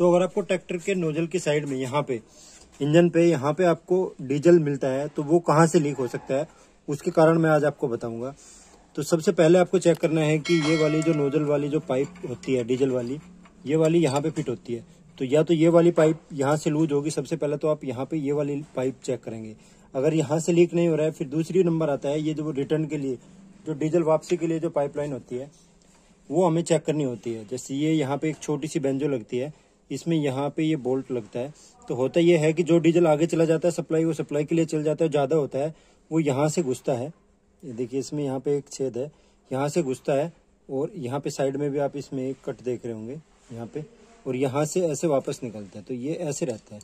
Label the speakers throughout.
Speaker 1: तो अगर आपको ट्रैक्टर के नोजल की साइड में यहाँ पे, इंजन पे यहाँ पे आपको डीजल मिलता है तो वो कहाँ से लीक हो सकता है, उसके कारण मैं आज आपको बताऊँगा। तो सबसे पहले आपको चेक करना है कि ये वाली जो नोजल वाली जो पाइप होती है, डीजल वाली, ये वाली यहाँ पे फिट होती है। तो या तो ये वाली पाइप यहाँ से लूज होगी, सबसे पहले तो आप यहाँ पे ये वाली पाइप चेक करेंगे। अगर यहाँ से लीक नहीं हो रहा है, फिर दूसरी नंबर आता है, ये जो रिटर्न के लिए, जो डीजल वापसी के लिए जो पाइपलाइन होती है, वो हमें चेक करनी होती है। जैसे ये यहाँ पे एक छोटी सी बेंजो लगती है इसमें यहाँ पे ये बोल्ट लगता है। तो होता ये है कि जो डीजल आगे चला जाता है, सप्लाई, वो सप्लाई के लिए चल जाता है ज़्यादा होता है, वो यहाँ से घुसता है। ये देखिए, इसमें यहाँ पे एक छेद है। यहाँ से घुसता है, और यहाँ पे साइड में भी आप इसमें एक कट देख रहे होंगे, यहाँ पे। और यहाँ से ऐसे वापस निकलता है। तो ये ऐसे रहता है,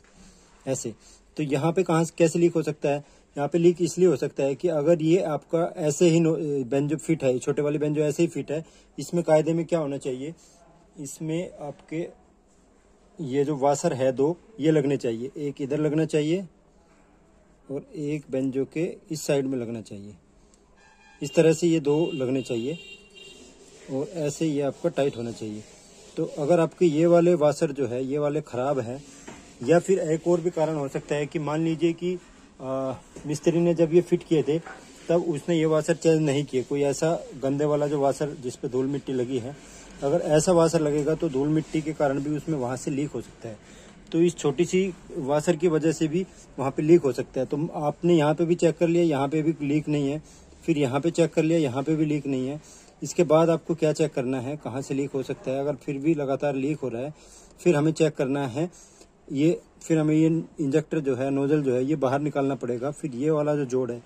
Speaker 1: ऐसे। तो यहाँ पे कहाँ कैसे लीक हो सकता है? यहाँ पे लीक इसलिए हो सकता है कि अगर ये आपका ऐसे ही बेंच जो फिट है छोटे वाले बेंच जो ऐसे ही फिट है, इसमें कायदे में क्या होना चाहिए? इसमें आपके ये जो वासर है दो, ये लगने चाहिए। एक इधर लगना चाहिए और एक बेंजो के इस साइड में लगना चाहिए। इस तरह से ये दो लगने चाहिए और ऐसे ये आपका टाइट होना चाहिए। तो अगर आपके ये वाले वासर जो है, ये वाले ख़राब हैं या फिर एक और भी कारण हो सकता है कि मान लीजिए कि मिस्त्री ने जब ये फिट किए थे तब उसने ये वाशर चेंज नहीं किए। कोई ऐसा गंदे वाला जो वाशर जिस पे धूल मिट्टी लगी है, अगर ऐसा वाशर लगेगा तो धूल मिट्टी के कारण भी उसमें वहाँ से लीक हो सकता है। तो इस छोटी सी वाशर की वजह से भी वहाँ पे लीक हो सकता है। तो आपने यहाँ पे भी चेक कर लिया, यहाँ पे भी लीक नहीं है। फिर यहाँ पे चेक कर लिया, यहाँ पे भी लीक नहीं है। इसके बाद आपको क्या चेक करना है, कहाँ से लीक हो सकता है? अगर फिर भी लगातार लीक हो रहा है, फिर हमें चेक करना है। ये, फिर हमें ये इंजेक्टर जो है, नोजल जो है, ये बाहर निकालना पड़ेगा। फिर ये वाला जो जोड़ है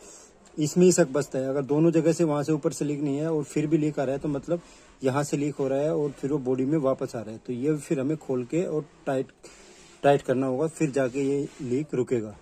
Speaker 1: इसमें ही शक बसता है। अगर दोनों जगह से वहाँ से ऊपर से लीक नहीं है और फिर भी लीक आ रहा है तो मतलब यहाँ से लीक हो रहा है और फिर वो बॉडी में वापस आ रहा है। तो ये फिर हमें खोल के और टाइट टाइट करना होगा, फिर जाके ये लीक रुकेगा।